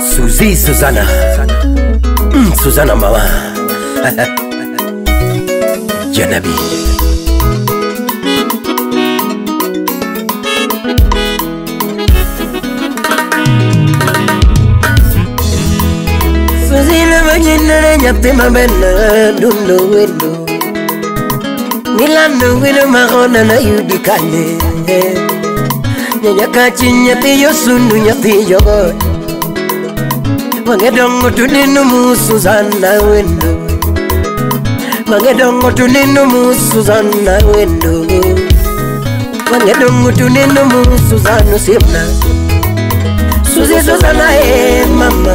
Suzy Susanna mm, Susanna mama Janabi Susanna manyinere nyathi mabenna dundo wendo Milano wino mahona na yudikane Yeah nyanyakachi nyathiyo sundu nyathiyo mang'e dongo to neno musuzana wendo mang'e dongo to neno musuzana wendo mang'e dongo to neno musuzano siemna suzi suzana e mama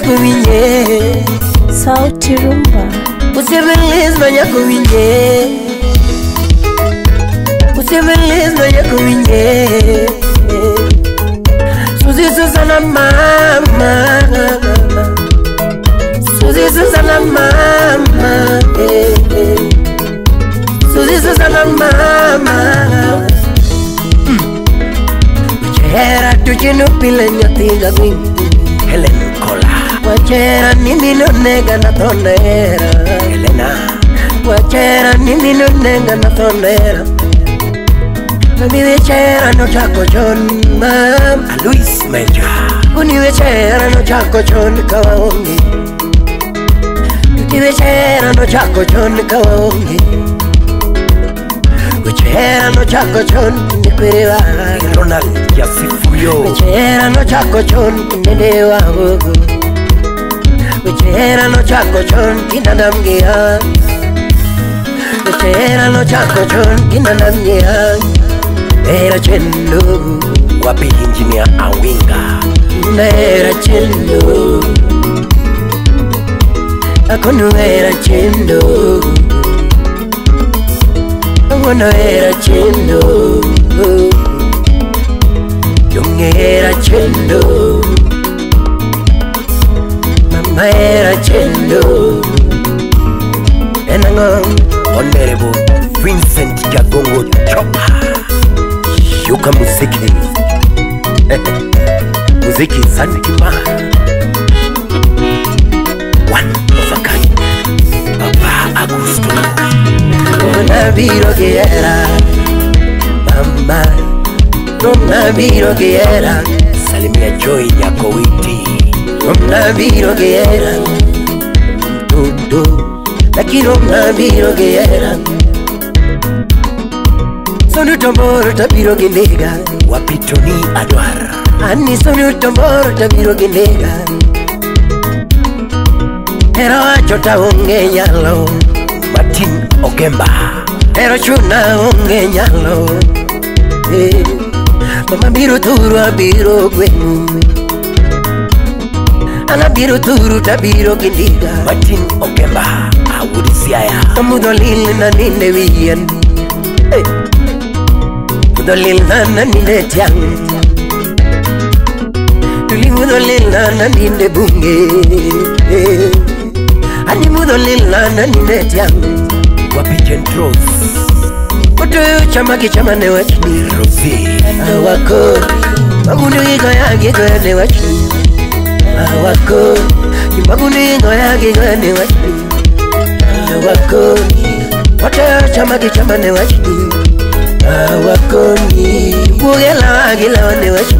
manyago winye sauti rumba usibeliz manyago winye usibeliz manyago winye Suzy Susana mama suzi Susana mama eh, eh. suzi eh. Suzy Susana mama hmm. Chehra pila nyati gwingu wachera nini nonega na tondera Elena wachera nini nonega na tondera Uniwechera no chako chon mam A Luis Meja Uniwechera no chako chon kawaongi Uniwechera no chako chon kawaongi Uchera no chako chon ni kwerewa Ronald Yasifuyo Uchera no chako chon ni nenewa ugu Echera no chaco chon, quina nam guía. Echera no chaco chon, quina nam guía. Era chelo, guapi ingenia a winga. Era chelo. Ako no era chelo. Ako no era chelo. Yo era chelo mahera chendo en ang'o honerebo vincent jagongo choma yuka muziki muziki sanikima Nabiro Guerra, mamá, no Nabiro Guerra, salí mi a Joy y a Coiti sonutomboro tabiro gi ndiga wapitoni adwar ani sonutomboro tabiro gi ndiga hero wacho taonge nyalo matin ogemba hero chuna onge nyalo hey. Eh, mama biro thuru abiro gwenu anabiro thuru tabiro gi ndiga matin okemba awud siaya omudho lil nanine wi yien udho lil na nanine tiang tulimudho lil na nanine bunge animudho lil na nanine tiang wapigentro otoyo chama gi chama ne wachni rosi wakor mamundo gigoya gigoya ne wachni awako imbabuningo yagingane wachi awakoni watachamagichamane wachi awakoni bugela wagilawane wachi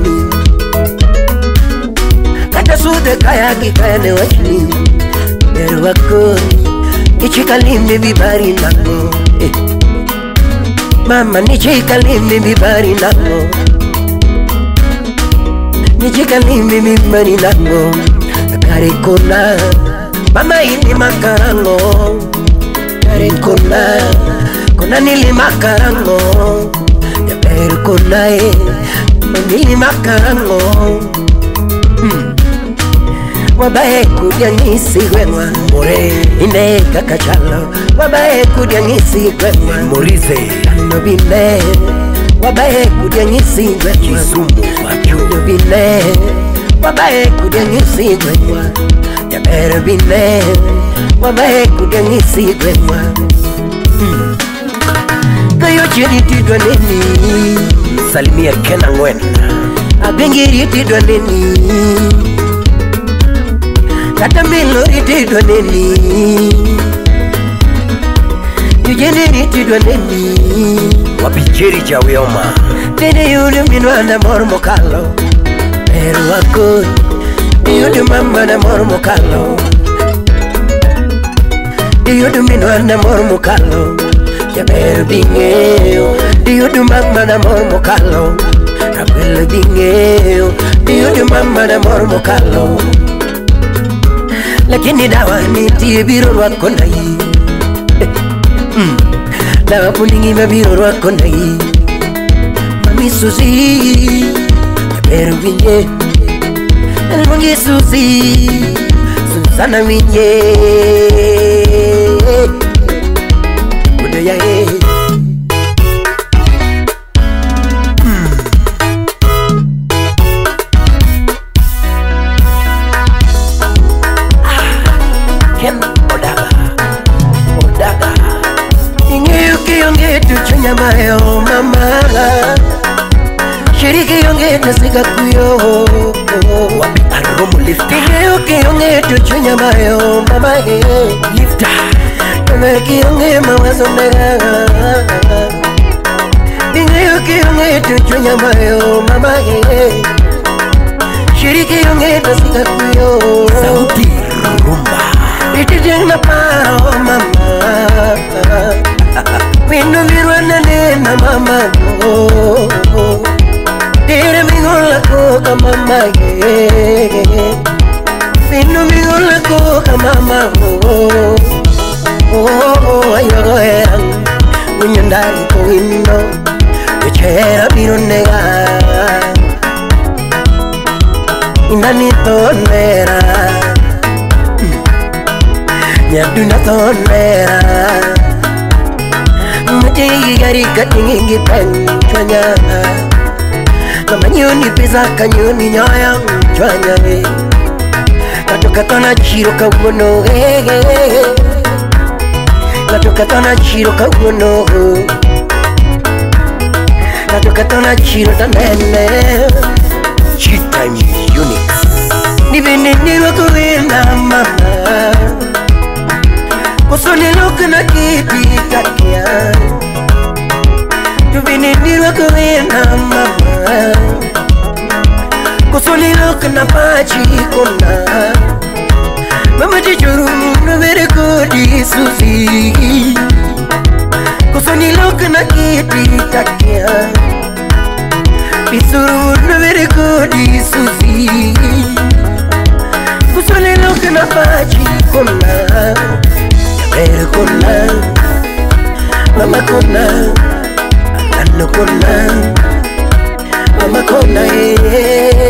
katasude kayagikayane wachi erwakoni ichikalimi bibari nango eh. mama nichikalimi bibari nango eh. nijika mimi mimba ninango karikona mama ili makarango karikona kona nili makarango yaperkonae nili makarango hmm. wabae kudya ng'isi gweng'wa more ine kaka chalo wabae kudya ng'isi gweng'wa morize ano bine wabaye kudya ngizinzwe ubine wabaye kudya ngizinzwe yabere bine wabaye kudya ngizinzwe mwa kayo hmm. chedi tidwa nini salimia kena ngwena abingiri tidwa nini kata milori tidwa nini jidwa neni wabijeri jawioma tede yudu minwana mor mokalo peru akon yudu na mor mokalo ya yudu minwana mor mokalo peru ya ding'eyo yudu na mor mokalo rabelo ding'eyo yudu na mor mokalo lakini dawa nitie wako na hii Hmm labapulingi babiro rwakondagi mamisozi kabero winye elwangesuzi susana winye Tiri kiyongecho sika kuyo Aromo lifta Kigeo kiyongecho chunya mayo Oh migolako kama mage Finu migolako kama mago Oh, oh ayoro yang Unyandari ko windo Echera biro nega Inani tonera hmm. Nyaduna tonera Mujigari katingi penchanyana kama nyoni peza kanyoni nyaya jwanyane katokatana chiro kawono katokatana chiro kawono katokatana chiro tanene chitanyi yuni nivenenerwa kuwenam amakhona anokhona amakhona ee